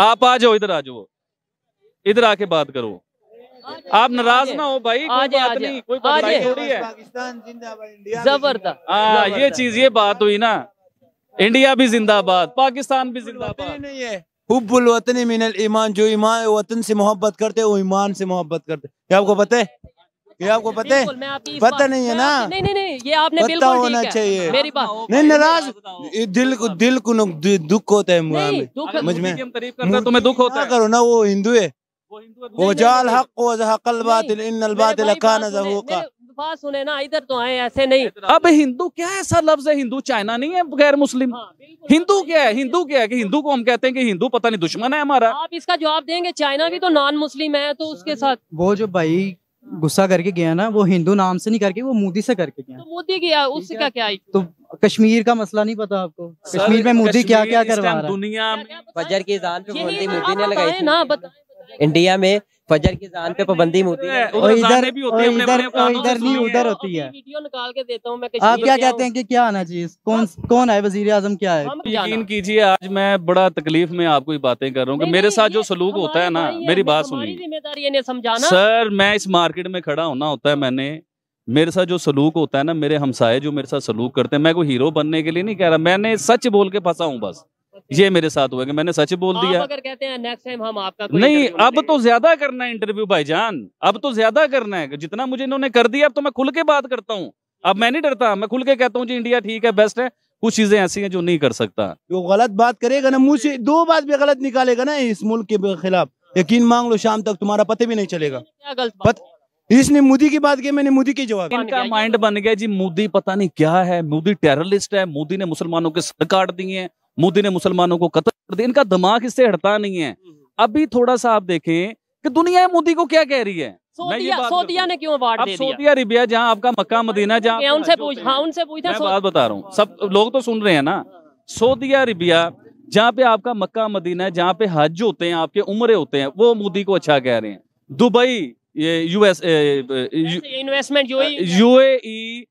आप आ जाओ इधर आ जाओ। इधर आके बात करो। आप नाराज़ ना हो भाई कोई बात नहीं कोई बात जाए। थोड़ी है। पाकिस्तान जिंदाबाद इंडिया ज़बरदस्त हाँ ये चीज़ ये बात हुई ना। इंडिया भी जिंदाबाद पाकिस्तान भी जिंदाबाद। नहीं है। हुब्बुल वतनी मिनल ईमान जो ईमान वतन से मोहब्बत करते हैं वो ईमान से मोहब्बत करते हैं। ये आपको पता है? ये आपको पता है? पता नहीं है ना? नहीं नहीं नहीं ये आपने पता बिल्कुल होना ठीक है। चाहिए। मेरी बात नहीं नाराज़ दिल को दिल को दुख होता है मुआ नहीं में। मुझ में- हैं तुम्हें दुख होता है। करो ना वो हिंदू है। वो हिंदू वो नहीं, जाल हक व जहकल बातिल इन्नल बातिल कान जहूका बात सुने ना इधर तो आए ऐसे नहीं। अब हिंदू क्या ऐसा लफ्ज है? हिंदू चाइना नहीं है गैर मुस्लिम। हाँ, हिंदू क्या है? हिंदू क्या है कि हिंदू को हम कहते हैं कि हिंदू पता नहीं दुश्मन है हमारा? आप इसका जवाब देंगे चाइना भी तो नॉन मुस्लिम है तो उसके साथ वो जो भाई गुस्सा करके गया ना वो हिंदू नाम से नहीं करके वो मोदी से करके गया। तो मोदी गया उससे क्या क्या तो कश्मीर का मसला नहीं पता आपको? कश्मीर में मोदी क्या क्या कर करवा रहा है? दुनिया में बजर की जान पे पाबंदी तो मोदी ने लगाई थी। ना इंडिया में फजर की जान पे पाबंदी मोदी ने इधर भी होती है, और इधर से इधर नहीं है। उधर होती है। वीडियो निकाल के देता हूँ मैं आप क्या कहते हैं। कि क्या आना चाहिए? कौन कौन है वज़ीर आज़म क्या है? यकीन कीजिए आज मैं बड़ा तकलीफ़ में आपको ये बातें कर रहा हूँ कि मेरे साथ जो सलूक होता है ना मेरी बात सुनिए। ज़िम्मेदारी है समझाना। सर मैं इस मार्केट में खड़ा होना होता है मैंने मेरे साथ जो सलूक होता है ना मेरे हमसाए जो मेरे साथ सलूक करते हैं मैं कोई हीरो बनने के लिए नहीं कह रहा मैंने सच बोल के फंसा हूँ बस। ये मेरे साथ हुआ कि मैंने सच बोल आप दिया। अगर कहते हैं नेक्स्ट टाइम हम आपका कोई नहीं अब तो ज़्यादा करना है इंटरव्यू भाईजान अब तो ज़्यादा करना है। जितना मुझे इन्होंने कर दिया अब तो मैं खुल के बात करता हूँ। अब मैं नहीं डरता मैं खुल के कहता हूँ जी इंडिया ठीक है बेस्ट है। कुछ चीज़ें ऐसी हैं जो नहीं कर सकता। जो गलत बात करेगा ना मुँह से दो बात भी गलत निकालेगा ना इस मुल्क के खिलाफ। यकीन मांग लो शाम तक तुम्हारा पता भी नहीं चलेगा। क्या गलत बात पत- इसने मोदी की बात की मैंने मोदी की जवाब। इनका माइंड बन गया जी मोदी पता नहीं क्या है। मोदी टेररिस्ट है मोदी ने मुसलमानों के सर काट दिए हैं। मोदी ने मुसलमानों को कत्ल कर दिया। इनका दिमाग इससे हटता नहीं है। अभी थोड़ा सा आप देखें कि दुनिया मोदी को क्या कह रही है? मैं ये सऊदिया बात सऊदिया करता ने क्यों अवार्ड दे दिया? सऊदी अरेबिया जहाँ आपका मक्का मदीना जहाँ उनसे पूछ हाँ हैं। उनसे पूछा मैं बात बता रहा हूँ। सब लोग तो सुन रहे हैं ना। सऊदी अरेबिया जहाँ पे आपका मक्का मदीना है जहाँ पे हज होते हैं आपके उम्र होते हैं वो मोदी को अच्छा कह रहे हैं। दुबई ये यूएस इन्वेस्टमेंट जो यूएई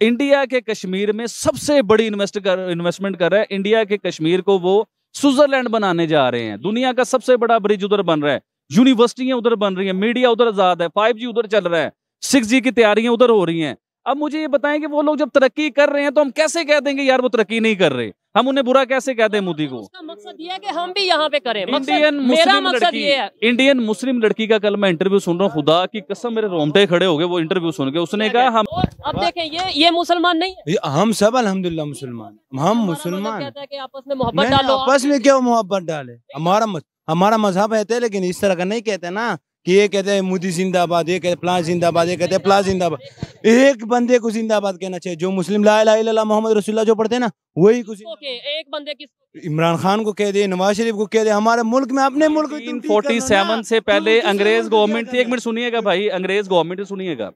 इंडिया के कश्मीर में सबसे बड़ी इन्वेस्ट कर, इन्वेस्टमेंट कर रहा है। इंडिया के कश्मीर को वो स्विट्जरलैंड बनाने जा रहे हैं। दुनिया का सबसे बड़ा ब्रिज उधर बन रहा है। यूनिवर्सिटियाँ उधर बन रही है, मीडिया उधर आज़ाद है फाइव उधर चल रहा है। सिक्स की तैयारियाँ उधर हो रही हैं। अब मुझे ये बताएँ कि वो लोग जब तरक्की कर रहे हैं तो हम कैसे कह देंगे यार वो तरक्की नहीं कर रहे। हम उन्हें बुरा कैसे कहते हैं मोदी को? उसका मकसद ये है कि हम भी यहाँ पे करें। इंडियन मुस्लिम लड़की है। इंडियन मुस्लिम लड़की का कल मैं इंटरव्यू सुन रहा हूँ खुदा की कसम मेरे रोमटे खड़े हो गए वो इंटरव्यू सुन के। उसने कहा हम अब देखें ये ये मुसलमान नहीं है। हम सब अल्हम्दुलिल्लाह मुसलमान। हम मुसलमान। कहता है आपस में मोहब्बत डालो आपस में क्यों मोहब्बत डाले? हमारा हमारा मज़हब है लेकिन इस तरह का नहीं कहते ना। कि ये कहते हैं मोदी जिंदाबाद ये कहते प्लान जिंदाबाद ये कहते प्लान जिंदाबाद। एक बंदे को जिंदाबाद कहना चाहिए जो मुस्लिम ला इलाहा इल्लल्लाह मोहम्मद रसूलुल्लाह जो पढ़ते हैं ना वही कुछ ओके एक बंदे की इमरान खान को कह दे नवाज़ शरीफ को कह दे हमारे मुल्क में अपने मुल्क में तुम ठीक कर लो ना। 1947 से पहले अंग्रेज़ गवर्नमेंट थी एक मिनट सुनिएगा भाई अंग्रेज़ गवर्नमेंट सुनिएगा।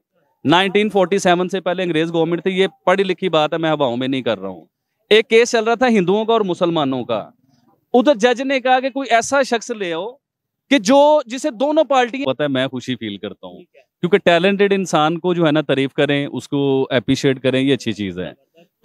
1947 से पहले अंग्रेज़ गवर्नमेंट थी ये पढ़ी लिखी बात है मैं हवाओं में नहीं कर रहा हूँ। एक केस चल रहा था हिंदुओं का और मुसलमानों का। उधर जज ने कहा कि कोई ऐसा शख्स ले आओ कि जो जिसे दोनों पार्टी पता है मैं खुशी फील करता हूँ। क्योंकि टैलेंटेड इंसान को जो है ना तारीफ़ करें उसको अप्रिशिएट करें ये अच्छी चीज़ है।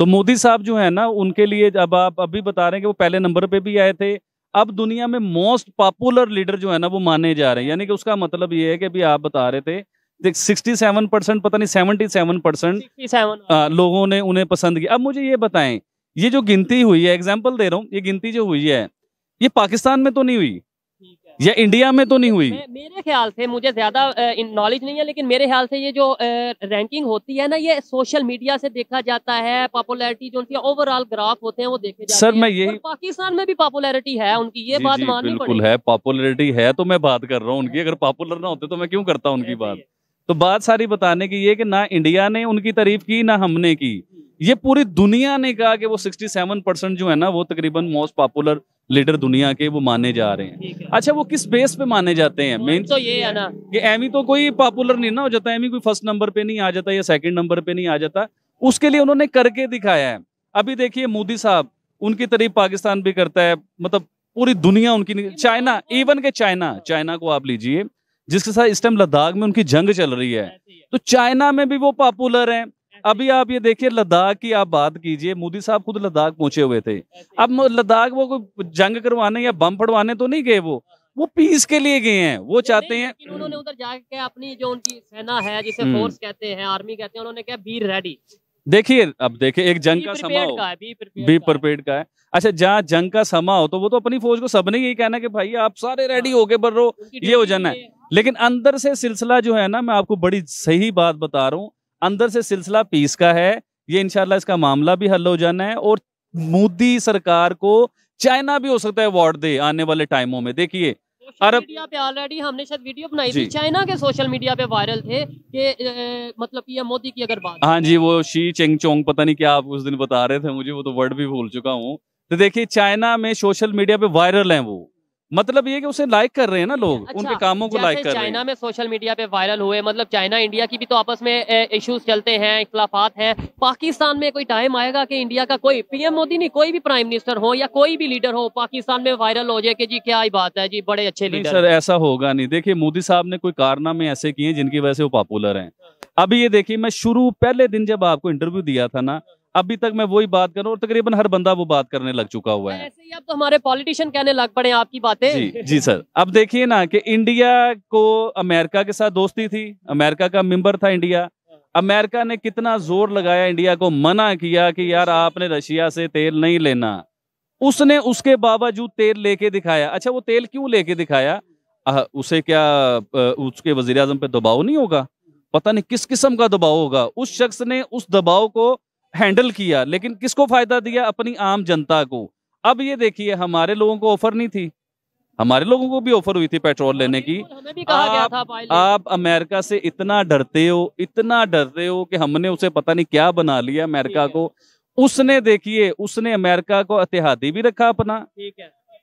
तो मोदी साहब जो है ना उनके लिए अब आप अभी बता रहे हैं कि वो पहले नंबर पे भी आए थे अब दुनिया में मोस्ट पॉपुलर लीडर जो है ना वो माने जा रहे हैं। यानी कि उसका मतलब ये है कि अभी आप बता रहे थे देख सिक्सटी सेवन परसेंट पता नहीं सेवेंटी सेवन परसेंट 67 लोगों ने उन्हें पसंद किया। अब मुझे ये बताएँ ये जो गिनती हुई है एग्ज़ाम्पल दे रहा हूँ ये गिनती जो हुई है ये पाकिस्तान में तो नहीं हुई। या इंडिया में तो नहीं हुई? मेरे ख्याल से मुझे ज़्यादा नॉलेज नहीं है लेकिन मेरे ख्याल से ये जो रैंकिंग होती है ना ये सोशल मीडिया से देखा जाता है पॉपुलैरिटी जो उनकी ओवरऑल ग्राफ होते हैं वो देखे जाते सर, मैं यही- पाकिस्तान में भी पॉपुलैरिटी है उनकी ये जी, बात जी, माननी बिल्कुल है पॉपुलरिटी है तो मैं बात कर रहा हूँ उनकी अगर पॉपुलर ना होते तो मैं क्यों करता उनकी बात? तो बात सारी बताने की ये कि ना इंडिया ने उनकी तारीफ़ की ना हमने की। ये पूरी दुनिया ने कहा कि वो 67 परसेंट जो है ना वो तकरीबन मोस्ट पॉपुलर लीडर दुनिया के वो माने जा रहे हैं। है। अच्छा वो किस बेस पे माने जाते हैं? मेन तो ये है ना। कि एमी तो कोई पॉपुलर नहीं ना हो जाता एमी कोई फ़र्स्ट नंबर पे नहीं आ जाता या सेकंड नंबर पे नहीं आ जाता। उसके लिए उन्होंने करके दिखाया है। अभी देखिए मोदी साहब उनकी तारीफ़ पाकिस्तान भी करता है मतलब पूरी दुनिया उनकी चाइना इवन के चाइना चाइना को आप लीजिए जिसके साथ इस टाइम लद्दाख में उनकी जंग चल रही है। तो चाइना में भी वो पॉपुलर हैं। अभी आप ये देखिए लद्दाख की आप बात कीजिए मोदी साहब खुद लद्दाख पहुँचे हुए थे। अब लद्दाख वो कोई जंग करवाने या बम पड़वाने तो नहीं गए वो? वो पीस के लिए गए हैं वो चाहते हैं उन्होंने उधर जाके अपनी जो उनकी सेना है जिसे हम्म। फोर्स कहते हैं आर्मी कहते हैं उन्होंने कहा बी रेडी देखिए अब देखिए एक जंग का समा हो बी बी का है। अच्छा जहाँ जंग का समा हो तो वो तो अपनी फौज को सबने यही कहना है कि भाई आप सारे रेडी हो। गए बर्रो ये हो जाना है। लेकिन अंदर से सिलसिला जो है ना मैं आपको बड़ी सही बात बता रहा हूँ। अंदर से सिलसिला पीस का है। ये इनशाला इसका मामला भी हल हो जाना है और मोदी सरकार को चाइना भी हो सकता है अवार्ड दे आने वाले टाइमों में। देखिए अरब- मीडिया पे ऑलरेडी हमने शायद वीडियो बनाई थी। चाइना के सोशल मीडिया पे वायरल थे कि मतलब पीएम मोदी की अगर बात हाँ जी वो शी चेंग चोंग पता नहीं क्या आप उस दिन बता रहे थे मुझे वो तो वर्ड भी भूल चुका हूँ। तो देखिए चाइना में सोशल मीडिया पे वायरल है वो। मतलब ये कि उसे लाइक कर रहे हैं ना लोग अच्छा, उनके कामों को लाइक कर रहे हैं। चाइना में सोशल मीडिया पे वायरल हुए मतलब चाइना इंडिया की भी तो आपस में इश्यूज़ चलते हैं इख्लाफात हैं। पाकिस्तान में कोई टाइम आएगा कि इंडिया का कोई पीएम मोदी नहीं कोई भी प्राइम मिनिस्टर हो या कोई भी लीडर हो पाकिस्तान में वायरल हो जाए कि जी क्या ही बात है जी बड़े अच्छे लीडर सर ऐसा होगा नहीं। देखिए मोदी साहब ने कोई कारनामे ऐसे किए जिनकी वजह से वो पॉपुलर है। अभी ये देखिए मैं शुरू पहले दिन जब आपको इंटरव्यू दिया था ना अभी तक मैं वही बात कर रहा हूँ और तकरीबन हर बंदा वो बात करने लग चुका हुआ है। ऐसे ही अब तो हमारे पॉलिटिशियन कहने लग पड़े आपकी बातें। जी जी सर। अब देखिए ना कि इंडिया को अमेरिका के साथ दोस्ती थी अमेरिका का मेंबर था इंडिया। अमेरिका ने कितना ज़ोर लगाया इंडिया को मना किया कि यार आपने रशिया से तेल नहीं लेना। उसने उसके बावजूद तेल लेके दिखाया। अच्छा वो तेल क्यों लेके दिखाया? उसे क्या उसके वज़ीर पे दबाव नहीं होगा? पता नहीं किस किस्म का दबाव होगा। उस शख्स ने उस दबाव को हैंडल किया लेकिन किसको फ़ायदा दिया? अपनी आम जनता को। अब ये देखिए हमारे लोगों को ऑफ़र नहीं थी। हमारे लोगों को भी ऑफ़र हुई थी पेट्रोल लेने की। आप- था आप अमेरिका से इतना डरते हो इतना डरते हो कि हमने उसे पता नहीं क्या बना लिया अमेरिका को। उसने देखिए उसने अमेरिका को इतिहादी भी रखा अपना।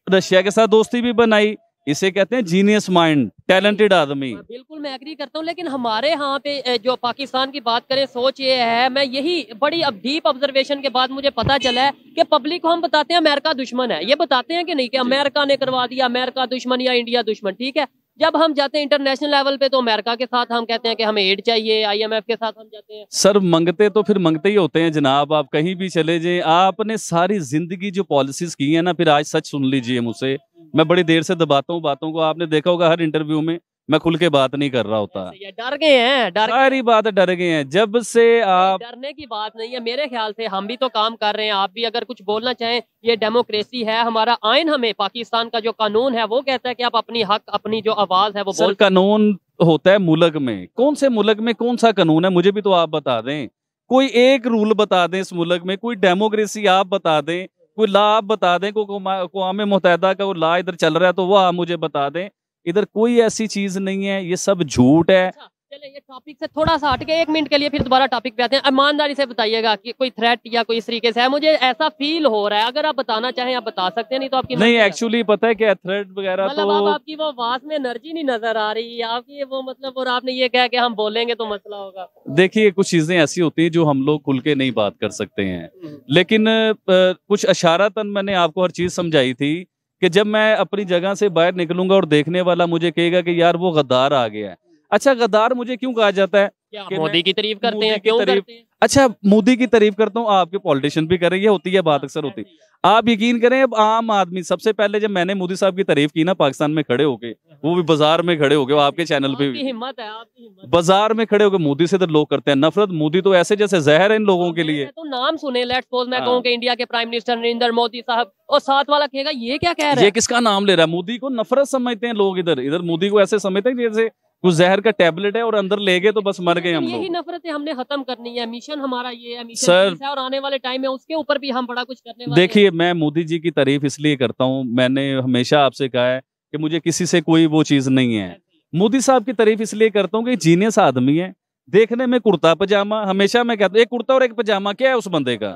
रशिया के साथ दोस्ती भी बनाई। इसे कहते हैं जीनियस माइंड टैलेंटेड आदमी। हाँ, बिल्कुल मैं एग्री करता हूँ लेकिन हमारे यहाँ पे जो पाकिस्तान की बात करें सोच ये है मैं यही बड़ी अब डीप ऑब्जर्वेशन के बाद मुझे पता चला है कि पब्लिक को हम बताते हैं अमेरिका दुश्मन है। ये बताते हैं कि नहीं कि अमेरिका ने करवा दिया अमेरिका दुश्मन या इंडिया दुश्मन ठीक है? जब हम जाते हैं इंटरनेशनल लेवल पे तो अमेरिका के साथ हम कहते हैं कि हमें एड चाहिए आईएमएफ के साथ हम जाते हैं। सर मंगते तो फिर मंगते ही होते हैं जनाब। आप कहीं भी चले जाएँ आपने सारी ज़िंदगी जो पॉलिसीज़ की है ना फिर आज सच सुन लीजिए मुझसे। मैं बड़ी देर से दबाता हूँ बातों को। आपने देखा होगा हर इंटरव्यू में मैं खुल के बात नहीं कर रहा होता। डर गए हैं डर सारी बात डर गए हैं। जब से आप डरने की बात नहीं है। मेरे ख्याल से हम भी तो काम कर रहे हैं। आप भी अगर कुछ बोलना चाहें ये डेमोक्रेसी है हमारा आयन हमें पाकिस्तान का जो कानून है वो कहता है कि आप अपनी हक अपनी जो आवाज़ है वो बोल कानून होता है मुल्क में। कौन से मुल्क में कौन सा कानून है? मुझे भी तो आप बता दें। कोई एक रूल बता दें इस मुल्क में कोई डेमोक्रेसी आप बता दें कोई ला आप बता दें कोई मुतहदा का वो ला इधर चल रहा है तो वह आप मुझे बता दें। इधर कोई ऐसी चीज़ नहीं है ये सब झूठ है। अच्छा, चले ये टॉपिक से थोड़ा सा हट के एक मिनट के लिए फिर दोबारा टॉपिक पे आते हैं। ईमानदारी से बताइएगा कि कोई थ्रेट या कोई इस तरीके से है। मुझे ऐसा फील हो रहा है। अगर आप बताना चाहें आप बता सकते हैं नहीं तो आपकी नहीं एक्चुअली पता है क्या थ्रेड वगैरह मतलब तो आपकी वो आवाज़ में एनर्जी नहीं नज़र आ रही है आपकी वो मतलब और आपने ये कहा कि हम बोलेंगे तो मसला होगा। देखिए कुछ चीज़ें ऐसी होती हैं जो हम लोग खुल के नहीं बात कर सकते हैं। लेकिन अ, कुछ अशारतन मैंने आपको हर चीज़ समझाई थी कि जब मैं अपनी जगह से बाहर निकलूँगा और देखने वाला मुझे कहेगा कि यार वो गद्दार आ गया है। अच्छा गद्दार मुझे क्यों कहा जाता है? मोदी की तारीफ़ करते हैं? क्यों तारीफ- करते हैं? अच्छा मोदी की तारीफ़ करता हूँ आपके पॉलिटिशियन भी कर है होती है बात अक्सर होती है। आप यकीन करें अब आम आदमी सबसे पहले जब मैंने मोदी साहब की तारीफ़ की ना पाकिस्तान में खड़े होके वो भी बाज़ार में खड़े होके आपके चैनल पे भी। हिम्मत है बाज़ार में खड़े होके मोदी से तो लोग करते हैं नफरत मोदी तो ऐसे जैसे जहर है इन लोगों के लिए। तो नाम सुने लेट्स सपोज़ मैं हाँ। कहूँ कि इंडिया के प्राइम मिनिस्टर नरेंद्र मोदी साहब और साथ वाला कहेगा ये क्या कह रहा है? ये किसका नाम ले रहा है? मोदी को नफरत समझते हैं लोग इधर। इधर मोदी को ऐसे समझते हैं जैसे कुछ जहर का टेबलेट है और अंदर ले गए तो बस मर गए हम लेकिन यही लोग। नफरतें हमने खत्म करनी है। मिशन हमारा ये है मिशन सर- है और आने वाले टाइम में उसके ऊपर भी हम बड़ा कुछ करने वाले देखिए मैं मोदी जी की तारीफ़ इसलिए करता हूँ मैंने हमेशा आपसे कहा है कि मुझे किसी से कोई वो चीज़ नहीं है। मोदी साहब की तारीफ़ इसलिए करता हूँ कि जीनियस आदमी है देखने में कुर्ता पजामा हमेशा मैं कहता हूँ एक कुर्ता और एक पजामा क्या है उस बंदे का?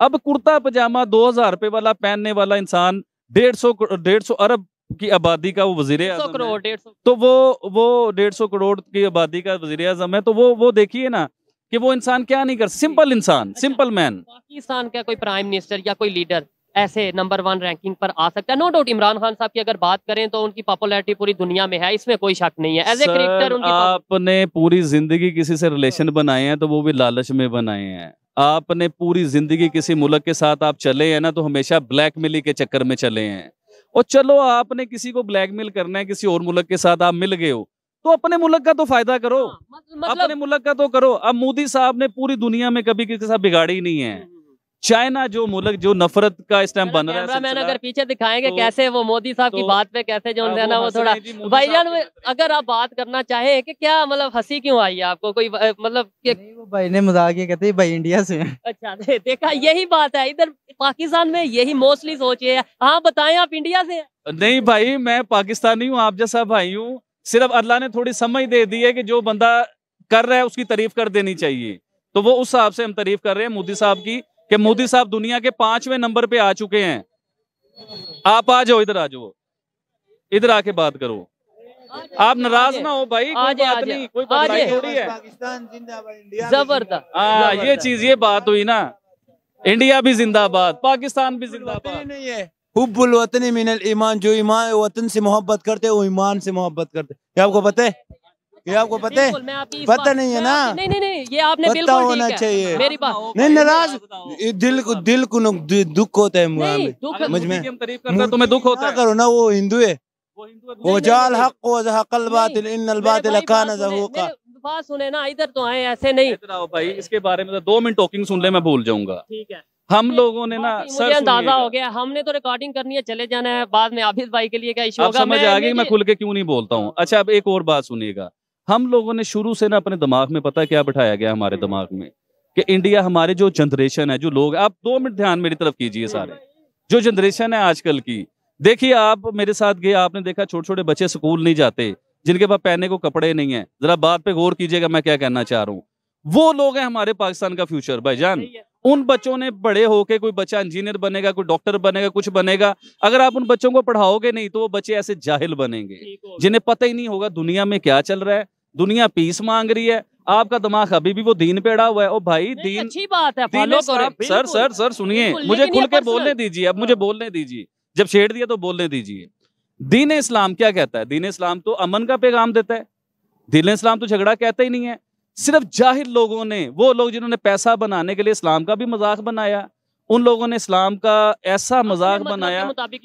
अब कुर्ता पजामा दो हज़ार रुपए वाला पहनने वाला इंसान डेढ़ सौ डेढ़ सौ अरब की आबादी का वो वज़ीर करोड़ तो वो वो डेढ़ सौ करोड़ की आबादी का वज़ीर आज़म है तो वो वो देखिए ना कि वो इंसान क्या नहीं कर सिंपल इंसान सिंपल मैन पाकिस्तान का कोई प्राइम मिनिस्टर या कोई लीडर ऐसे नंबर वन रैंकिंग पर आ सकता है? नो डाउट इमरान खान साहब की अगर बात करें तो उनकी पॉपुलैरिटी पूरी दुनिया में है इसमें कोई शक नहीं है। एज ए सर, क्रिकेटर उनकी आपने पूरी ज़िंदगी किसी से रिलेशन बनाए हैं तो वो भी लालच में बनाए हैं। आपने पूरी ज़िंदगी किसी मुल्क के साथ आप चले हैं ना तो हमेशा ब्लैकमेली के चक्कर में चले हैं। और चलो आपने किसी को ब्लैकमेल करना है किसी और मुल्क के साथ आप मिल गए हो तो अपने मुल्क का तो फ़ायदा करो। हाँ, मतलब... अपने मुल्क का तो करो। अब मोदी साहब ने पूरी दुनिया में कभी किसी के साथ बिगाड़ी नहीं है। चाइना जो मुल्क जो नफरत का इस टाइम बन रहा है अगर पीछे दिखाएँगे तो- कैसे वो मोदी साहब तो, की बात पे कैसे जो हाँ, ना वो थोड़ा भाईजान अगर आप बात करना चाहें कि क्या मतलब हँसी क्यों आई है आपको? कोई मतलब वो भाई ने मज़ाक ये कहते हैं भाई इंडिया से अच्छा दे, देखा यही बात है इधर पाकिस्तान में यही मोस्टली सोच है। हाँ बताए आप इंडिया से। नहीं भाई मैं पाकिस्तानी हूँ आप जैसा भाई हूँ। सिर्फ़ अल्लाह ने थोड़ी समझ दे दी है कि जो बंदा कर रहा है उसकी तारीफ़ कर देनी चाहिए। तो वो उस हिसाब से हम तारीफ़ कर रहे हैं मोदी साहब की। कि मोदी साहब दुनिया के पाँचवें नंबर पे आ चुके हैं। आप आ जाओ इधर आ जाओ। इधर आके बात करो। आप नाराज़ ना हो भाई कोई बात नहीं कोई थोड़ी है। पाकिस्तान जिंदाबाद इंडिया ज़बरदस्त। हाँ ये चीज़ ये बात हुई ना। इंडिया भी जिंदाबाद पाकिस्तान भी जिंदाबाद। नहीं है। हुब्बुल वतनी मिनल ईमान जो ईमान वतन से मोहब्बत करते हैं वो ईमान से मोहब्बत करते हैं। ये आपको पता है? ये आपको पता है? पता नहीं है ना? नहीं नहीं नहीं ये आपने पता बिल्कुल होना ठीक चाहिए। मेरी बात नहीं नाराज़ दिल को दिल को दुख होता है मुआ नहीं में? तुम्हें दुख होता है। करो ना वो हिंदू है। वो है, जाल हक व हकल बातिल इन्नल बातिल कान ज़हूका बात सुने ना इधर तो आए ऐसे नहीं। आओ भाई इसके बारे में तो दो मिनट टॉकिंग सुन ले मैं भूल जाऊँगा। ठीक है। हम लोगों ने ना सर मुझे अंदाज़ा हो गया हमने तो रिकॉर्डिंग करनी है चले जाना है बाद में आबिद भाई के लिए क्या इशू होगा समझ आ गई मैं खुल के क्यों नहीं बोलता हूँ। अच्छा अब एक और बात सुनिएगा। हम लोगों ने शुरू से ना अपने दिमाग में पता क्या बिठाया गया हमारे दिमाग में? कि इंडिया हमारे जो जनरेशन है जो लोग आप दो मिनट ध्यान मेरी तरफ़ कीजिए सारे। जो जनरेशन है आजकल की देखिए आप मेरे साथ गए आपने देखा छोटे छोटे बच्चे स्कूल नहीं जाते जिनके पास पहनने को कपड़े नहीं है। जरा बात पे गौर कीजिएगा मैं क्या कहना चाह रहा हूँ। वो लोग हैं हमारे पाकिस्तान का फ्यूचर भाईजान। उन बच्चों ने बड़े होके कोई बच्चा इंजीनियर बनेगा कोई डॉक्टर बनेगा कुछ बनेगा अगर आप उन बच्चों को पढ़ाओगे नहीं तो वो बच्चे ऐसे जाहिल बनेंगे। जिन्हें पता ही नहीं होगा दुनिया में क्या चल रहा है दुनिया पीस मांग रही है आपका दिमाग अभी भी वो दीन पे अड़ा हुआ है। ओ भाई दीन अच्छी बात है फॉलो करो। सर सर सर सुनिए मुझे खुल के बोलने दीजिए अब मुझे। बोलने दीजिए। जब छेड़ दिया तो बोलने दीजिए। दीन इस्लाम क्या कहता है? दीन इस्लाम तो अमन का पैगाम देता है। दीन इस्लाम तो झगड़ा कहता ही नहीं है। सिर्फ़ ज़ाहिर लोगों ने वो लोग जिन्होंने पैसा बनाने के लिए इस्लाम का भी मज़ाक बनाया उन लोगों ने इस्लाम का ऐसा मज़ाक मतलब बनाया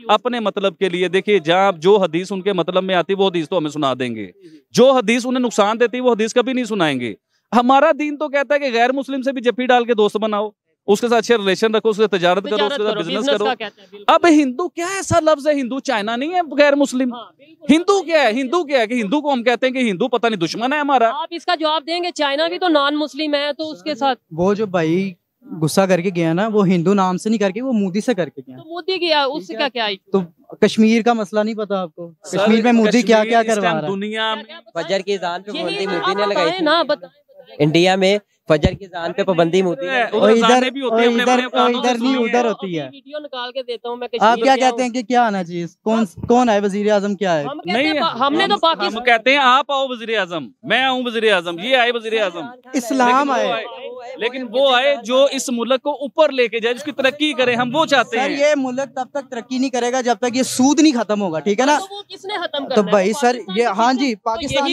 अपने मतलब के लिए। देखिए जहाँ जो हदीस उनके मतलब में आती वो हदीस तो हमें सुना देंगे। जो हदीस उन्हें नुकसान देती है वो हदीस कभी नहीं सुनाएँगे। हमारा दीन तो कहता है कि गैर मुस्लिम से भी जप्पी डाल के दोस्त बनाओ। उसके साथ अच्छे रिलेशन रखो उससे तजारत करो उसके साथ बिज़नेस करो। हैं। अब हिंदू क्या ऐसा लफ्ज है हिंदू चाइना नहीं है गैर मुस्लिम हाँ, हिंदू क्या है? हिंदू क्या है कि हिंदू को हम कहते हैं कि हिंदू पता नहीं दुश्मन है हमारा। आप इसका जवाब देंगे चाइना भी तो नॉन मुस्लिम है तो उसके साथ। वो जो भाई गुस्सा करके गया ना वो हिंदू नाम से नहीं करके वो मोदी से करके गया। तो मोदी की उससे क्या क्या आई? तो कश्मीर का मसला नहीं पता आपको? कश्मीर में मोदी क्या क्या करवा रहा है? दुनिया में फजर की अजान पे आप मोदी ने लगाई ना बताएँ। इंडिया में फजर की जान पे पाबंदी होती है, और इधर भी होती हैं, इधर इधर नहीं उधर होती है। वीडियो निकाल के देता हूँ मैं आप क्या कहते हैं कि क्या आना चाहिए? कौन कौन है वज़ीर आज़म क्या है? नहीं हमने तो हम पाकिस्तान कहते हैं आप आओ वज़ीर आज़म मैं आऊँ वज़ीर आज़म ये आए वज़ीर आज़म। इस्लाम आए लेकिन वो आए जो इस मुल्क को ऊपर लेके जाए जिसकी तरक्की करे हम वो चाहते हैं। ये मुल्क तब तक तरक्की नहीं करेगा जब तक ये सूद नहीं खत्म होगा ठीक है ना? तो किसने खत्म तो भाई सर ये हाँ जी तो पाकिस्तान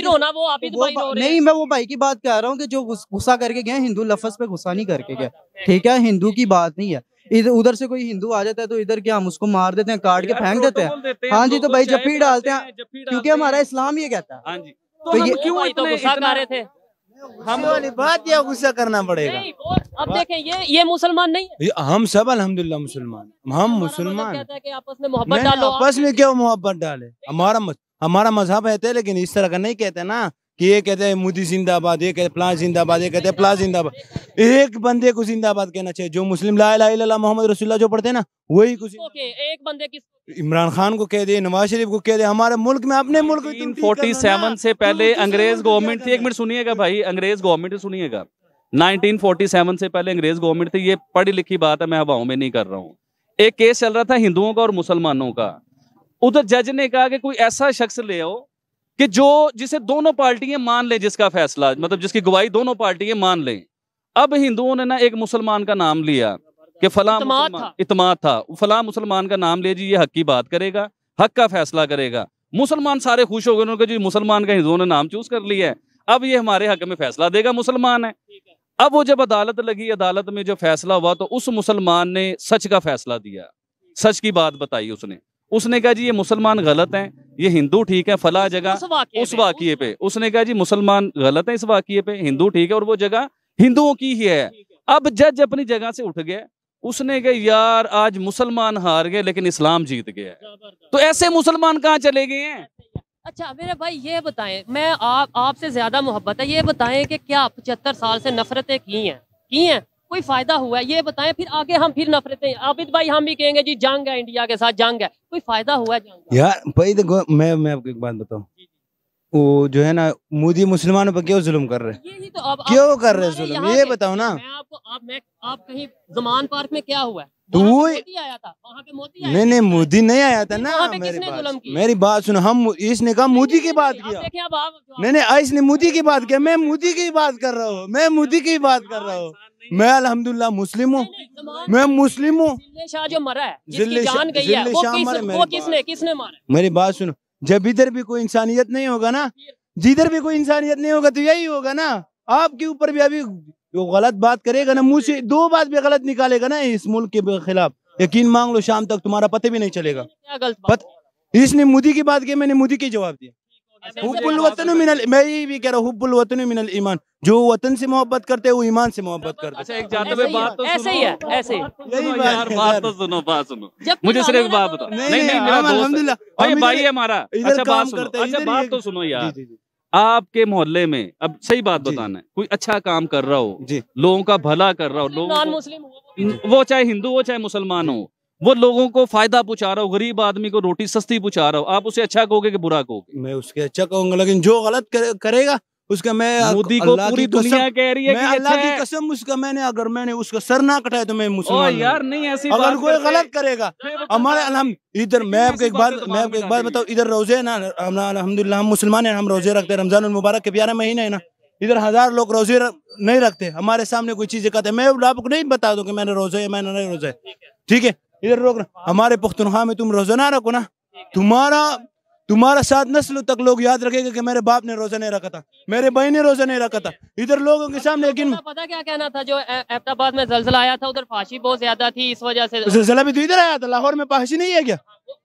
भाई रहे नहीं मैं वो भाई की बात कर रहा हूँ की जो गुस्सा करके गए हिंदू लफज पे गुस्सा नहीं करके गए ठीक है? हिंदू की बात नहीं है। इधर उधर से कोई हिंदू आ जाता है तो इधर क्या हम उसको मार देते हैं काट के फेंक देते हैं? हाँ जी, तो भाई चाय जप्पी डालते हैं, क्योंकि हमारा इस्लाम ये कहता है। हाँ जी। तो तो ये- क्यों भाई तो इतने गुस्सा इतना कर रहे थे। हम वाली बात या गुस्सा करना पड़ेगा? अब देखें ये ये मुसलमान नहीं है। हम सब अल्हम्दुलिल्लाह मुसलमान। हम मुसलमान कहता है कि आपस में मोहब्बत डालो आपस में क्यों मोहब्बत डाले? हमारा हमारा मज़हब है लेकिन इस तरह का नहीं कहते ना। कि ये कहते हैं मोदी जिंदाबाद ये कहते प्लान जिंदाबाद ये कहते प्लान जिंदाबाद। एक बंदे को जिंदाबाद कहना चाहिए जो मुस्लिम ला इलाहा इल्लल्लाह मोहम्मद रसूलुल्लाह जो पढ़ते हैं ना वही कुछ एक बंदे की इमरान खान को कह दे नवाज़ शरीफ को कह दे हमारे मुल्क में अपने मुल्क में तुम ठीक कर लो ना। 1947 से पहले अंग्रेज़ किसी गवर्नमेंट थी? एक मिनट सुनिएगा भाई अंग्रेज़ गवर्नमेंट सुनिएगा। 1947 से पहले अंग्रेज़ गवर्नमेंट थी ये पढ़ी लिखी बात है मैं हवाओं में नहीं कर रहा हूँ। एक केस चल रहा था हिंदुओं का और मुसलमानों का। उधर जज ने कहा कि कोई ऐसा शख्स ले आओ कि जो जिसे दोनों पार्टियाँ मान ले जिसका फैसला मतलब जिसकी गवाही दोनों पार्टियाँ मान लें। अब हिंदुओं ने ना एक मुसलमान का नाम लिया कि फला इत्माद था। फला मुसलमान का नाम ले जी ये हक की बात करेगा हक का फैसला करेगा। मुसलमान सारे खुश हो गए उन्होंने कहा जी मुसलमान का हिंदुओं ने नाम चूज़ कर लिया है। अब ये हमारे हक में फैसला देगा मुसलमान है। अब वो जब अदालत लगी अदालत में जो फैसला हुआ तो उस मुसलमान ने सच का फैसला दिया। सच की बात बताई उसने। उसने कहा जी ये मुसलमान गलत हैं ये हिंदू ठीक है फला जगह उस वाक़ये पे, उसने कहा जी मुसलमान गलत है इस वाकिये पे हिंदू ठीक है और वो जगह हिंदुओं की ही है। अब जज अपनी जगह से उठ गया। उसने कहा यार आज मुसलमान हार गए लेकिन इस्लाम जीत गया तो ऐसे मुसलमान कहाँ चले गए हैं? अच्छा मेरे भाई ये बताएँ मैं आप आपसे ज़्यादा मोहब्बत है ये बताएँ कि क्या पचहत्तर साल से नफरतें की हैं की हैं? कोई फ़ायदा हुआ है? ये बताएँ फिर आगे हम फिर नफरतें आबिद भाई हम भी कहेंगे जी जंग है इंडिया के साथ जंग है। कोई फ़ायदा हुआ है जंग यार भाई देखो मैं मैं आपको एक बात बताऊँ। वो जो है ना मोदी मुसलमानों पर क्यों जुलम कर रहे हैं? तो अब क्यों कर रहे हैं जुलम? जुल्म ये बताओ ना। मैं आपको आप मैं आप कहीं जमान पार्क में क्या हुआ है? तो वो- आया था। वहाँ पे मोदी नहीं नहीं मोदी नहीं आया था ना मेरी किया? मेरी बात सुनो हम इसने कहा मोदी की बात किया। नहीं नहीं इसने मोदी की बात किया मैं मोदी की बात कर रहा हूँ मैं मोदी की बात कर रहा हूँ। मैं अल्हम्दुलिल्लाह मुस्लिम हूँ मैं मुस्लिम हूँ। शाह जो मरा है जिसकी जान गई है वो किस मरे, वो किसने किसने मारा? मेरी बात सुनो जब इधर भी कोई इंसानियत नहीं होगा ना जिधर भी कोई इंसानियत नहीं होगा तो यही होगा ना आपके ऊपर भी अभी जो गलत बात करेगा ना मुँह से दो बात भी गलत निकालेगा ना इस मुल्क के खिलाफ। यकीन मांग लो शाम तक तुम्हारा पता भी नहीं चलेगा। क्या गलत बात पत- इसने मोदी की बात की मैंने मोदी के जवाब दिया हुब्बुल वतन मिनल मैं यही भी कह रहा हूँ हुब्बुल वतन मिनल ईमान। जो वतन से मोहब्बत करते हैं वो ईमान से मोहब्बत करते अच्छा हैं एक जाते हुए बात तो ऐसे ही है, ऐसे यही यही बात बात यार है, बात सर। तो सुनो बात सुनो। मुझे सिर्फ़ एक बात बताओ। नहीं, नहीं नहीं नहीं, मेरा दोस्त है। भाई भाई है हमारा। अच्छा काम बात सुनो। हैं, अच्छा बात तो सुनो यार। जी, जी, जी। आपके मोहल्ले में अब सही बात बताना है कोई अच्छा काम कर रहा हो जी। लोगों का भला कर रहा हो लोग मुस्लिम वो चाहे हिंदू हो चाहे मुसलमान हो वो लोगों को फ़ायदा पहुँचा रहा हो गरीब आदमी को रोटी सस्ती पहुँचा रहा हो आप उसे अच्छा कहोगे कि बुरा कहोगे? मैं उसके अच्छा कहूँगा लेकिन जो गलत करे- करेगा उसका मैं मोदी को पूरी दुनिया कह रही है मैं अल्लाह अच्छा की कसम उसका मैंने अगर मैंने उसका सर ना कटाया तो मैं मुसलमान यार नहीं ऐसी अगर कोई गलत करेगा हमारे अलहम इधर मैं आपको एक तो मैं आपको एक डालेंगे। बताऊँ इधर रोज़े ना हम अलहमदुल्ला हम मुसलमान हैं हम रोज़े रखते हैं रमज़ान मुबारक के प्यारा महीना है ना इधर हज़ार लोग रोज़े नहीं रखते हमारे सामने कोई चीज़ें कहते हैं मैं आपको नहीं बता दूँ कि मैंने रोजा है मैंने नहीं रोजा है। ठीक है इधर रोक हमारे पुख्तनखा में तुम रोजा ना रखो ना तुम्हारा तुम्हारा साथ नस्ल तक लोग याद रखेंगे कि मेरे बाप ने रोजा नहीं रखा था मेरे भाई ने रोजा नहीं रखा था। इधर लोगों के सामने लेकिन पता- क्या कहना था? जो एबटाबाद में जलजला आया था उधर फाशी बहुत ज़्यादा थी इस वजह से जलजला भी तो इधर आया था लाहौर में पाशी नहीं है क्या?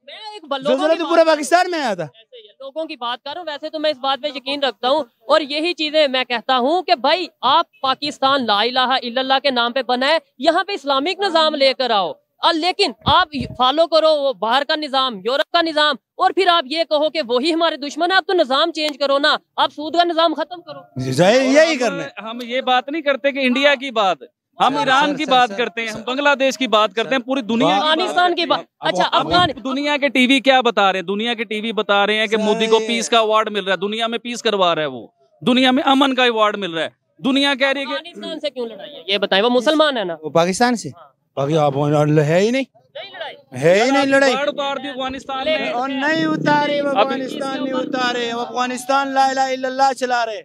मैं एक ब- लोगों जलजला तो पूरा हूँ। पाकिस्तान में आया था। ही है, लोगों की बात कर हूँ वैसे तो मैं इस बात पे यकीन रखता हूँ और यही चीज़ें मैं कहता हूँ कि भाई आप पाकिस्तान ला इलाहा इल्लल्लाह के नाम पे बनाए यहाँ पे इस्लामिक निज़ाम लेकर आओ। और लेकिन आप फॉलो करो वो बाहर का निज़ाम यूरोप का निज़ाम और फिर आप ये कहो कि वही हमारे दुश्मन है आप तो निज़ाम चेंज करो ना आप सूद का निज़ाम खत्म करो। यही करना है। हम ये बात नहीं करते कि इंडिया की बात हम ईरान की सर, बात सर, करते हैं हम बांग्लादेश की बात करते हैं पूरी दुनिया अफ़गानिस्तान की बात अच्छा अफगान दुनिया के टीवी क्या बता रहे हैं? दुनिया के टीवी बता रहे हैं कि मोदी को पीस का अवार्ड मिल रहा है दुनिया में पीस करवा रहा है वो। दुनिया में अमन का अवार्ड मिल रहा है। दुनिया कह रही है कि अफ़गानिस्तान से क्यों लड़ाई है? ये बताए वो मुसलमान है ना? वो पाकिस्तान से? बाकी आप है ही नहीं नहीं। लड़ाई है ही नहीं लड़ाई। अफ़गानिस्तान में और नहीं उतारे अफ़गानिस्तान नहीं उतारे। अफ़गानिस्तान ला इलाहा इल्लल्लाह चला रहे।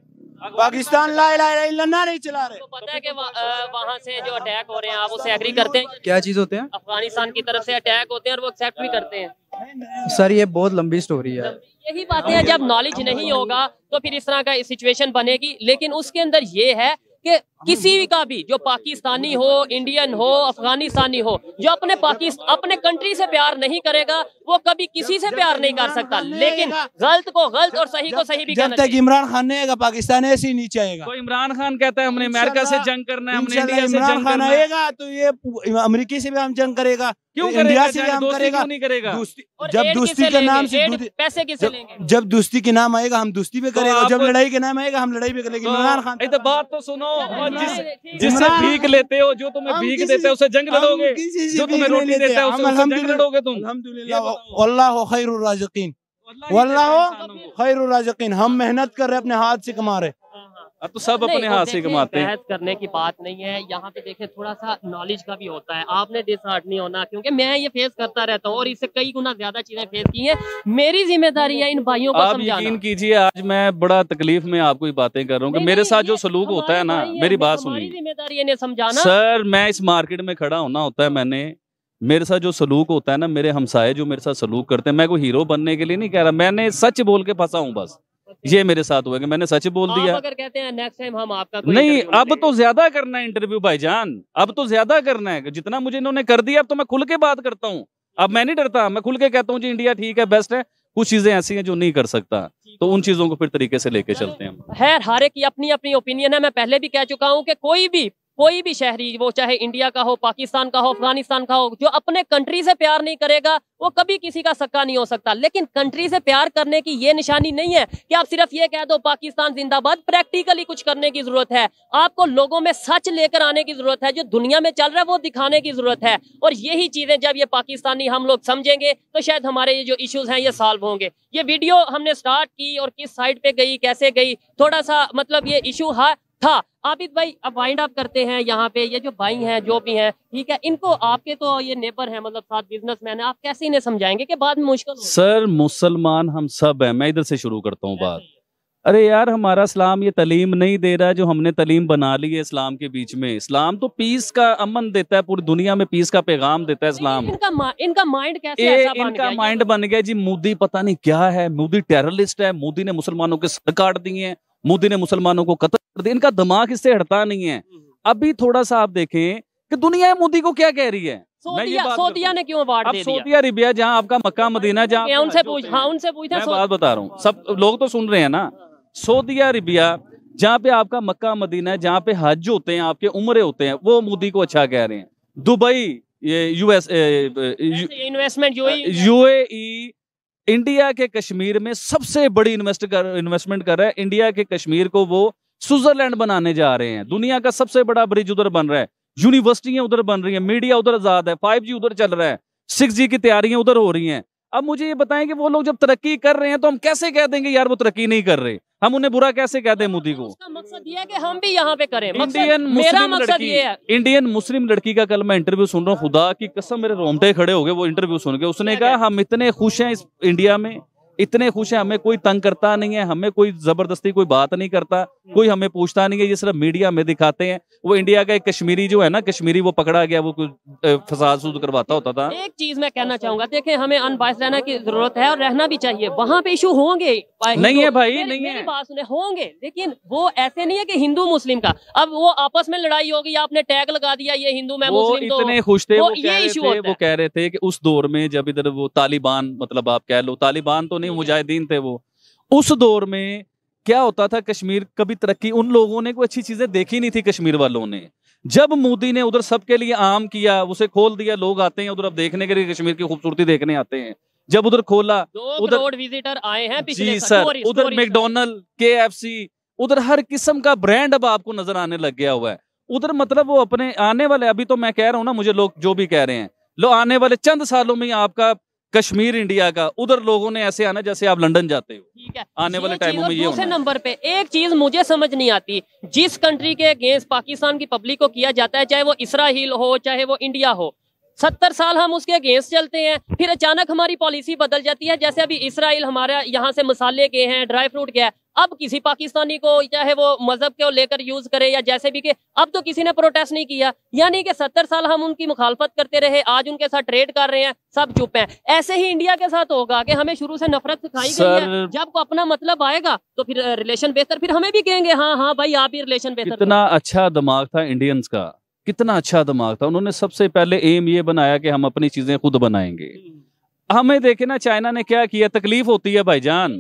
पाकिस्तान ला इलाहा इल्लल्लाह नहीं चला रहे। तो पता है कि वहाँ वहाँ से जो अटैक हो रहे हैं आप उसे एग्री करते हैं? क्या चीज़ होते हैं? अफ़गानिस्तान की तरफ़ से अटैक होते हैं और वो एक्सेप्ट भी करते हैं। सर ये बहुत लंबी स्टोरी है। यही बातें हैं जब नॉलेज नहीं होगा तो फिर इस तरह का सिचुएशन बनेगी। लेकिन उसके अंदर ये है कि किसी भी का भी जो पाकिस्तानी हो इंडियन हो अफगानिस्तानी हो जो अपने पाकिस्तान अपने कंट्री से प्यार नहीं करेगा वो कभी किसी से प्यार नहीं कर सकता। लेकिन गलत को गलत और सही को सही भी जब तक चाहिए। इमरान खान नहीं आएगा पाकिस्तान ऐसे ही नीचे आएगा। तो इमरान खान कहता है हमने अमेरिका से जंग करना है हमने इंडिया से इमरान जंग खान करना आएगा तो ये अमरीकी से भी हम जंग करेगा क्यों इंडिया करेगा से भी हम करेगा। नहीं करेगा? जब दोस्ती के नाम से पैसे जब, लेंगे? जब दोस्ती के नाम आएगा हम दोस्ती पे करेगा आप- जब लड़ाई के नाम आएगा हम लड़ाई पे करेंगे इमरान खान तो बात तो सुनो जिस जिससे भीख लेते हो जो तुम्हें भीख देते हो उसे जंग लड़ोगे। जो तुम्हें रोटी देते है उससे जंग लड़ोगे तुम। अल्लाह खैर वल्लाह राज़िकीन हम मेहनत कर रहे अपने हाथ से कमा रहे तो सब अपने हाथ से कमाते हैं। करने की बात नहीं है। यहाँ पे देखें थोड़ा सा नॉलेज का भी होता है। आपने डिसहार्ट नहीं होना क्योंकि मैं ये फेस करता रहता हूँ और इससे कई गुना ज़्यादा चीज़ें फेस की हैं। मेरी ज़िम्मेदारी है इन भाइयों को आप यकीन कीजिए आज मैं बड़ा तकलीफ़ में आपको बातें कर रहा हूँ मेरे साथ जो सलूक होता है ना मेरी बात सुनिए। ज़िम्मेदारी है इन्हें समझाना। सर मैं इस मार्केट में खड़ा होना होता है मैंने। मेरे साथ जो सलूक होता है ना मेरे हमसाए जो मेरे साथ सलूक करते हैं मैं कोई हीरो बनने के लिए नहीं कह रहा। मैंने सच बोल के फंसा हूँ बस। ये मेरे साथ हुआ कि मैंने सच बोल आप दिया। अगर कहते हैं नेक्स्ट टाइम हम आपका कोई नहीं अब तो ज़्यादा करना है इंटरव्यू भाईजान अब तो ज़्यादा करना है। जितना मुझे इन्होंने कर दिया अब तो मैं खुल के बात करता हूँ। अब मैं नहीं डरता मैं खुल के कहता हूँ जी इंडिया ठीक है बेस्ट है। कुछ चीज़ें ऐसी हैं जो नहीं कर सकता। तो उन चीज़ों को फिर तरीके से लेके चलते हैं। खैर हर एक की अपनी अपनी ओपिनियन है। मैं पहले भी कह चुका हूँ कि कोई भी कोई भी शहरी, वो चाहे इंडिया का हो, पाकिस्तान का हो, अफ़गानिस्तान का हो, जो अपने कंट्री से प्यार नहीं करेगा, वो कभी किसी का सक्का नहीं हो सकता। लेकिन कंट्री से प्यार करने की ये निशानी नहीं है कि आप सिर्फ़ ये कह दो, पाकिस्तान जिंदाबाद प्रैक्टिकली कुछ करने की ज़रूरत है। आपको लोगों में सच लेकर आने की ज़रूरत है, जो दुनिया में चल रहा है, वो दिखाने की ज़रूरत है। और यही चीज़ें जब ये पाकिस्तानी हम लोग समझेंगे तो शायद हमारे ये जो इश्यूज़ हैं, ये सॉल्व होंगे। ये वीडियो हमने स्टार्ट की और किस साइड पे गई, कैसे गई, थोड़ा सा मतलब ये इशू है था आबिद भाई अब वाइंड अप करते हैं यहाँ पे। ये जो भाई हैं जो भी हैं ठीक है? इनको आपके तो ये नेबर हैं मतलब साथ बिजनेसमैन है। आप कैसे इन्हें समझाएँगे कि बाद में मुश्किल सर मुसलमान हम सब हैं। मैं इधर से शुरू करता हूँ बात। अरे यार हमारा इस्लाम ये तलीम नहीं दे रहा है जो हमने तलीम बना ली है इस्लाम के बीच में। इस्लाम तो पीस का अमन देता है पूरी दुनिया में पीस का पैगाम देता है इस्लाम। इनका मा, इनका माइंड कैसे ये ऐसा इनका माइंड बन गया जी मोदी पता नहीं क्या है मोदी टेररिस्ट है मोदी ने मुसलमानों के सर काट दिए हैं। मोदी ने मुसलमानों को कत्ल कर दिया इनका दिमाग इससे हटता नहीं है। अभी थोड़ा सा आप देखें कि दुनिया मोदी को क्या कह रही है? मैं ये सऊदिया बात सऊदिया करता ने क्यों अवार्ड दे दिया? सऊदी अरेबिया जहाँ आपका मक्का मदीना जहाँ उनसे पूछ हाँ उनसे पूछा मैं बात बता रहा हूँ। सब लोग तो सुन रहे हैं ना। सऊदी अरेबिया जहाँ पे आपका मक्का मदीना है जहाँ पे हज होते हैं आपके उम्रे होते हैं वो मोदी को अच्छा कह रहे हैं। दुबई ये यूएस इन्वेस्टमेंट यूएई इंडिया के कश्मीर में सबसे बड़ी इन्वेस्ट कर इन्वेस्टमेंट कर रहा है। इंडिया के कश्मीर को वो स्विट्जरलैंड बनाने जा रहे हैं। दुनिया का सबसे बड़ा ब्रिज उधर बन रहा है। यूनिवर्सिटियाँ उधर बन रही है। मीडिया उधर आज़ाद है। फाइव उधर चल रहा है। सिक्स की तैयारियाँ उधर हो रही हैं। अब मुझे ये बताएँ कि वो लोग जब तरक्की कर रहे हैं तो हम कैसे कह देंगे यार वो तरक्की नहीं कर रहे हम उन्हें बुरा कैसे कह दें मोदी को? उसका मकसद ये है कि हम भी यहाँ पे करें। इंडियन मेरा मुस्लिम मकसद लड़की ये है। इंडियन मुस्लिम लड़की का कल मैं इंटरव्यू सुन रहा हूँ खुदा की कसम मेरे रोमटे खड़े हो गए वो इंटरव्यू सुन के। उसने कहा हम इतने खुश हैं इस इंडिया में इतने खुश हैं हमें कोई तंग करता नहीं है हमें कोई ज़बरदस्ती कोई बात नहीं करता कोई हमें पूछता नहीं है ये सिर्फ़ मीडिया में दिखाते हैं। वो इंडिया का एक कश्मीरी जो है ना कश्मीरी वो पकड़ा गया वो फसाद करवाता होता था। एक चीज़ मैं कहना चाहूँगा देखें हमें अनबाइस रहना की ज़रूरत है और रहना भी चाहिए वहाँ पे इशू होंगे। नहीं है भाई, नहीं है। बात सुने होंगे लेकिन वो ऐसे नहीं है की हिंदू मुस्लिम का। अब वो आपस में लड़ाई होगी आपने टैग लगा दिया ये हिंदू मैं मुस्लिम तो इतने खुश थे वो वो कह रहे थे वो कह रहे थे कि उस दौर में जब इधर वो तालिबान मतलब आप कह लो तालिबान तो नहीं मुजाहिदीन थे वो। उस दौर में क्या होता था कश्मीर कभी तरक्की उन लोगों ने कोई अच्छी चीज़ें देखी नहीं थी कश्मीर वालों ने। जब मोदी ने उधर सबके लिए आम किया उसे खोल दिया लोग आते हैं उधर अब देखने के लिए कश्मीर की खूबसूरती देखने आते हैं। जब उधर खोला उधर- विजिटर आए हैं पिछले जी सर उधर मैकडोनल्ड के उधर हर किस्म का ब्रांड अब आपको नज़र आने लग गया हुआ है। उधर मतलब वो अपने आने वाले अभी तो मैं कह रहा हूँ ना मुझे लोग जो भी कह रहे हैं लो आने वाले चंद सालों में आपका कश्मीर इंडिया का। उधर लोगों ने ऐसे आना जैसे आप लंदन जाते हो। ठीक है। आने वाले टाइमों में ये दूसरे नंबर पे एक चीज़ मुझे समझ नहीं आती जिस कंट्री के अगेंस्ट पाकिस्तान की पब्लिक को किया जाता है चाहे वो इसराइल हो चाहे वो इंडिया हो सत्तर साल हम उसके अगेंस्ट चलते हैं फिर अचानक हमारी पॉलिसी बदल जाती है जैसे अभी इसराइल हमारे यहाँ से मसाले गए हैं ड्राई फ्रूट गया है अब किसी पाकिस्तानी को चाहे वो मज़हब को लेकर यूज़ करे या जैसे भी के अब तो किसी ने प्रोटेस्ट नहीं किया। यानी कि सत्तर साल हम उनकी मुखालफत करते रहे आज उनके साथ ट्रेड कर रहे हैं सब चुप हैं। ऐसे ही इंडिया के साथ होगा कि हमें शुरू से नफरत सिखाई गई है। जब को अपना मतलब आएगा तो फिर रिलेशन बेहतर फिर हमें भी कहेंगे हाँ हाँ भाई आप ही रिलेशन बेहतर कितना अच्छा दिमाग था इंडियंस का। कितना अच्छा दिमाग था। उन्होंने सबसे पहले एम ये बनाया कि हम अपनी चीज़ें खुद बनाएँगे। हमें देखे ना चाइना ने क्या किया? तकलीफ़ होती है भाईजान।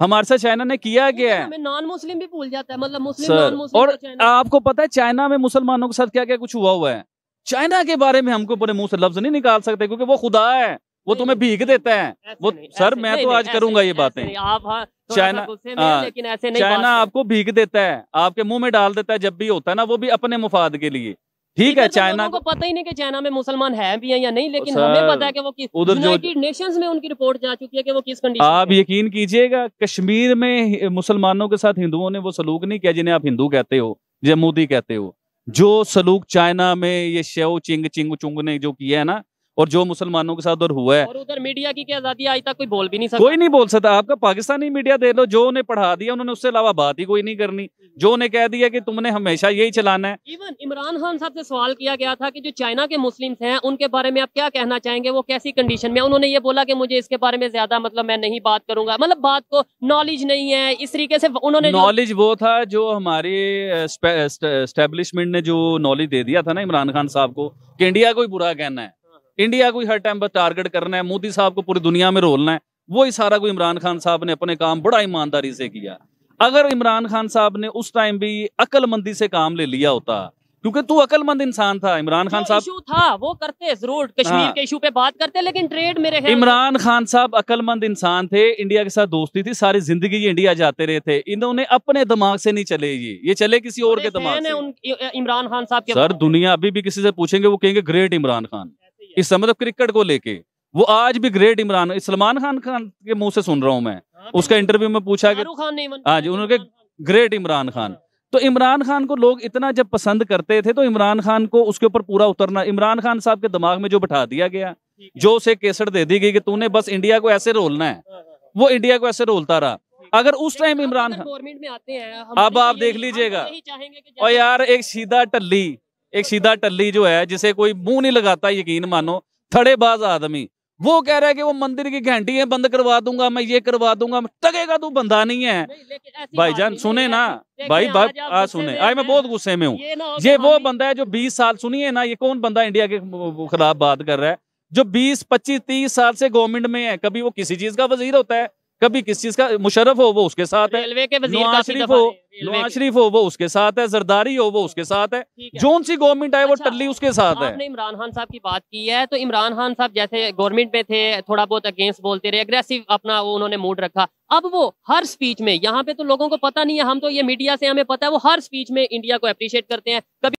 हमारे साथ चाइना ने किया क्या है? नॉन मुस्लिम भी भूल जाता है मतलब मुस्लिम सर नॉन मुस्लिम और आपको पता है चाइना में मुसलमानों के साथ क्या क्या कुछ हुआ हुआ है? चाइना के बारे में हमको पूरे मुँह से लफ्ज नहीं निकाल सकते क्योंकि वो खुदा है वो तुम्हें भीग देता है। वो सर मैं तो आज करूँगा ये बातें। आप हाँ चाइना- हाँ, लेकिन ऐसे नहीं चाइना आपको भीग देता है आपके मुँह में डाल देता है जब भी होता है ना वो भी अपने मुफाद के लिए। ठीक है तो चाइना को पता ही नहीं कि चाइना में मुसलमान है भी हैं या नहीं लेकिन हमें पता है कि वो किस उधर यूनाइटेड नेशंस में उनकी रिपोर्ट जा चुकी है कि वो किस कंडीशन आप यकीन कीजिएगा कश्मीर में मुसलमानों के साथ हिंदुओं ने वो सलूक नहीं किया जिन्हें आप हिंदू कहते हो या मोदी कहते हो। जो सलूक चाइना में ये शेव चिंग चिंग चुंग ने जो किया है ना और जो मुसलमानों के साथ उधर हुआ है। और उधर मीडिया की क्या आज़ादी आज तक कोई बोल भी नहीं सकता। कोई नहीं बोल सकता। आपका पाकिस्तानी मीडिया दे लो जो उन्हें पढ़ा दिया उन्होंने उससे अलावा बात ही कोई नहीं करनी। जो उन्हें कह दिया कि तुमने हमेशा यही चलाना है। इवन इमरान खान साहब से सवाल किया गया था कि जो चाइना के मुस्लिम्स हैं उनके बारे में आप क्या कहना चाहेंगे? वो कैसी कंडीशन में उन्होंने ये बोला कि मुझे इसके बारे में ज़्यादा मतलब मैं नहीं बात करूँगा। मतलब बात को नॉलेज नहीं है इस तरीके से उन्होंने नॉलेज वो था जो हमारे स्टैब्लिशमेंट ने जो नॉलेज दे दिया था ना इमरान खान साहब को कि इंडिया को ही बुरा कहना है। इंडिया को हर टाइम पर टारगेट करना है मोदी साहब को पूरी दुनिया में रोलना है वो ही सारा कोई इमरान खान साहब ने अपने काम बड़ा ईमानदारी से किया। अगर इमरान खान साहब ने उस टाइम भी अकलमंदी से काम ले लिया होता क्योंकि तू अकलमंद इंसान था इमरान खान साहब इशू था वो करते ज़रूर कश्मीर हाँ। के इशू पे बात करते लेकिन ट्रेड मेरे इमरान खान साहब अकलमंद इंसान थे इंडिया के साथ दोस्ती थी सारी ज़िंदगी ये इंडिया जाते रहे थे। इन्होंने अपने दिमाग से नहीं चले ये ये चले किसी और के दिमाग से। इमरान खान साहब के सर दुनिया अभी भी किसी से पूछेंगे वो कहेंगे ग्रेट इमरान खान। इस समय तो क्रिकेट को लेके। वो आज भी ग्रेट इमरान सलमान खान खान के मुँह से सुन रहा हूँ मैं। हाँ, उसका इंटरव्यू में पूछा कि हाँ जी, उन्होंने ग्रेट इमरान खान। तो इमरान खान को लोग इतना जब पसंद करते थे तो इमरान खान को उसके ऊपर पूरा उतरना इमरान खान साहब के दिमाग में जो बैठा दिया गया जो उसे केसर दे दी गई कि तूने बस इंडिया को ऐसे रोलना है। हाँ, हाँ। वो इंडिया को ऐसे रोलता रहा। अगर उस टाइम इमरान खान गवर्नमेंट में आते हैं अब तो आप देख तो लीजिएगा। और यार एक सीधा टल्ली। एक सीधा टल्ली जो है जिसे कोई मुँह नहीं लगाता यकीन मानो थड़ेबाज आदमी। वो कह रहा है कि वो मंदिर की घंटी है बंद करवा दूँगा मैं ये करवा दूँगा टकेगा तू बंदा नहीं है। भाईजान सुने ना। भाई भाई आ सुने। आज मैं बहुत गुस्से में हूँ। ये वो बंदा है जो 20 साल सुनिए ना ये कौन बंदा इंडिया के खिलाफ बात कर रहा है? जो 20 25 30 साल से गवर्नमेंट में है कभी वो किसी चीज़ का वज़ीर होता है। कभी किस चीज़ का? मुशर्रफ हो वो उसके साथ है। नवाज़ शरीफ हो नवाज़ शरीफ हो वो उसके साथ है जरदारी हो वो उसके साथ है। जोन सी गवर्नमेंट आए वो अच्छा, टल्ली उसके साथ है। इमरान खान साहब की बात की है तो इमरान खान साहब जैसे गवर्नमेंट में थे थोड़ा बहुत अगेंस्ट बोलते रहे अग्रेसिव अपना वो उन्होंने मूड रखा। अब वो हर स्पीच में यहाँ पे तो लोगों को पता नहीं है हम तो ये मीडिया से हमें पता है वो हर स्पीच में इंडिया को अप्रिशिएट करते हैं। कभी